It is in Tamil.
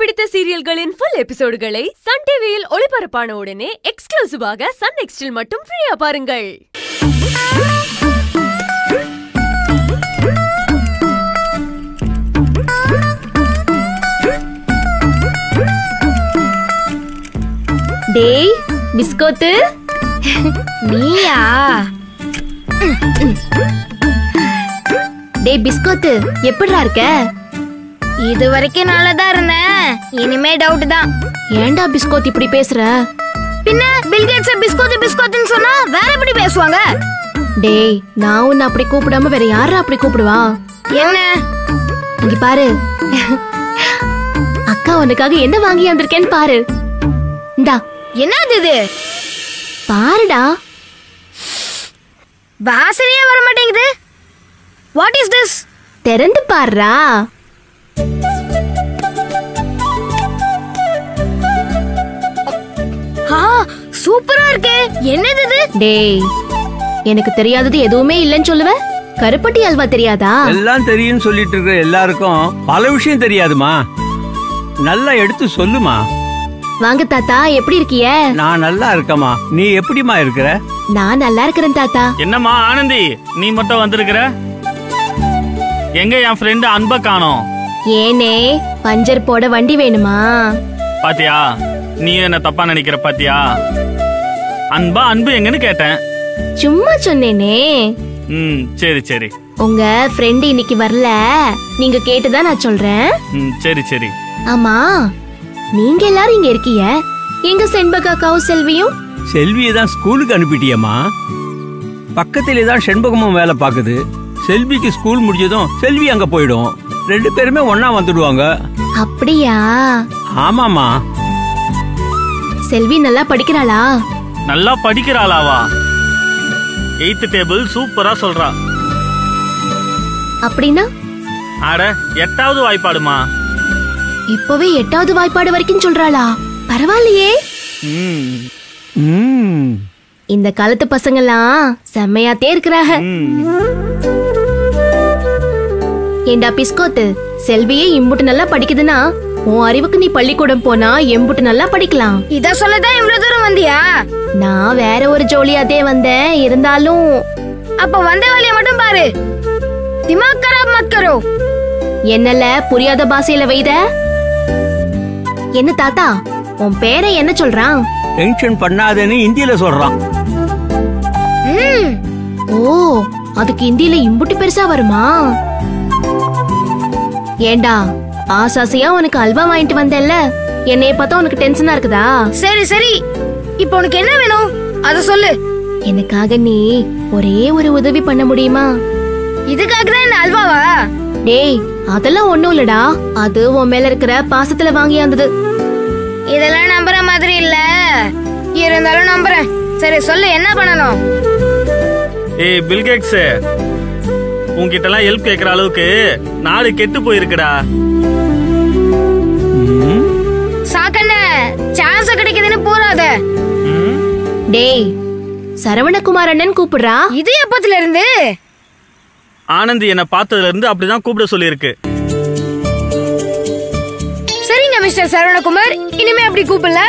பிடித்த சீரியல்களின் ஃபுல் எபிசோடுகளை சன் டிவியில் ஒளிபரப்பான உடனே எக்ஸ்க்ளூசிவாக சன் நெக்ஸ்டில் மட்டும் ஃப்ரீயா பாருங்கள். டேய் பிஸ்கோத்து. நீயா? டேய் பிஸ்கோத்து எப்படிடா இருக்க? இது வரைக்கும் நல்லதா இருந்தேன். இனிமே டவுட் தான். ஏன்டா பிஸ்கோத் இப்படி பேசுற? பின்ன பில்கேட்ஸ் பிஸ்கோத்து பிஸ்கோத்துன்னு சொன்னா வேற எப்படி பேசுவாங்க? டேய் நான் உன்னை அப்படி கூப்பிடாம வேற யாரா அப்படி கூப்பிடுவா? என்ன இங்க பாரு. அக்கா உனக்காக என்ன வாங்கி வந்திருக்கேன்னு பாரு. இந்தா. என்னது இது? பாருடா. வாசனையே வர மாட்டேங்குது வாட் இஸ் திஸ் திறந்து பாருடா. என்னது இது? டேய் எனக்கு தெரியாதது எதுவுமே இல்லைன்னு சொல்லுவ? கருப்பட்டி அல்வா தெரியாதா? எல்லாம் தெரியும்னு சொல்லிட்டு இருக்கிற எல்லாருக்கும் பல விஷயம் தெரியாதுமா. நல்லா எடுத்து சொல்லுமா. வாங்க தாத்தா எப்படி இருக்கிய? நான் நல்லா இருக்கேம்மா. நீ எப்படிமா இருக்கிற? நான் நல்லா இருக்கிறேன் தாத்தா. என்னம்மா ஆனந்தி நீ மட்டும் வந்திருக்கிற? எங்க என் ஃப்ரெண்டு அன்ப காணோம். ஏனே பஞ்சர் போட வண்டி வேணுமா? பாத்தியா நீ என்ன தப்பா நினைக்கிற பாத்தியா? அன்பா அன்பு எங்கன்னு கேட்டேன். சும்மா சொன்னேனே. ம் சரி சரி. உங்க ஃப்ரெண்ட் இன்னைக்கு வரல. நீங்க கேட்டுதான் நான் சொல்றேன். ம் சரி சரி. ஆமா நீங்க எல்லாரும் இங்க இருக்கீங்க. எங்க செண்பகாக்காவும் செல்வியும்? செல்வியை தான் ஸ்கூலுக்கு அனுப்பிட்டியம்மா. பக்கத்திலே தான் செண்பகமும் வேலை பார்க்குது. செல்விக்கு ஸ்கூல் முடிஞ்சதும் செல்வி அங்க போயிடும். ரெண்டு பேருமே ஒண்ணா வந்துடுவாங்க. அப்படியா? ஆமாமா செல்வி நல்லா படிக்கிறாளா? நல்லா படிக்கிறாளாவா எயித்து டேபிள் சூப்பரா சொல்றா. அப்படின்னா? ஆட எட்டாவது வாய்ப்பாடுமா? இப்பவே எட்டாவது வாய்ப்பாடு வரைக்கும் சொல்றாளா? பரவாயில்லையே. ம். ம் இந்த காலத்து பசங்கெல்லாம் செம்மையாத்தே இருக்கிறாங்க. ஏண்டா பிஸ்கோத்து செல்வியே இம்புட்டு நல்லா படிக்குதுன்னா உன் அறிவுக்கு நீ பள்ளிக்கூடம் போனா எம்புட்டு நல்லா படிக்கலாம். இத சொல்லதான் இவ்வளவு தூரம் வந்தியா? நான் வேற ஒரு ஜோலியாதே வந்தேன் இருந்தாலும் அப்ப வந்த வேலைய மட்டும் பாரு. திமாக் கராப் மத் கரோ என்னல புரியாத பாஷையில வைத? என்ன தாத்தா உன் பேரை என்ன சொல்றான்? டென்ஷன் பண்ணாதேன்னு இந்தியில சொல்றான். ஓ அதுக்கு இந்தியில இம்புட்டு பெருசா வருமா? ஏண்டா ஆசாசையா உனக்கு அல்வா வாங்கிட்டு வந்தேன்ல? என்னைய பார்த்தா உனக்கு டென்ஷனா இருக்குதா? சரி சரி. இப்போ உனக்கு என்ன வேணும்? அத சொல்லு. எனக்காக நீ ஒரே ஒரு உதவி பண்ண முடியுமா? இதுக்காக தான் இந்த அல்வாவா? டேய் அதெல்லாம் ஒண்ணும் இல்லடா. அது உன் மேல இருக்கிற பாசத்துல வாங்கியாந்தது இதெல்லாம் நம்புற மாதிரி இல்ல. இருந்தாலும் நம்புறேன். சரி சொல்லு என்ன பண்ணணும்? ஏய் பில்கேக்ஸ் உன்கிட்ட எல்லாம் ஹெல்ப் கேக்குற அளவுக்கு நாடு கெட்டு போயிருக்குடா. ம். சாக்கண்ண சான்ஸ் கிடைக்குதுன்னு போறாத டேய் சரவணகுமார் அண்ணன் கூப்பிடுறா இது எப்பத்துல இருந்து ஆனந்தி என்ன பார்த்ததுல இருந்து அப்படிதான் கூப்பிட சொல்லியிருக்கு சரிங்க மிஸ்டர் சரவணகுமார் இனிமே அப்படி கூப்பிடல.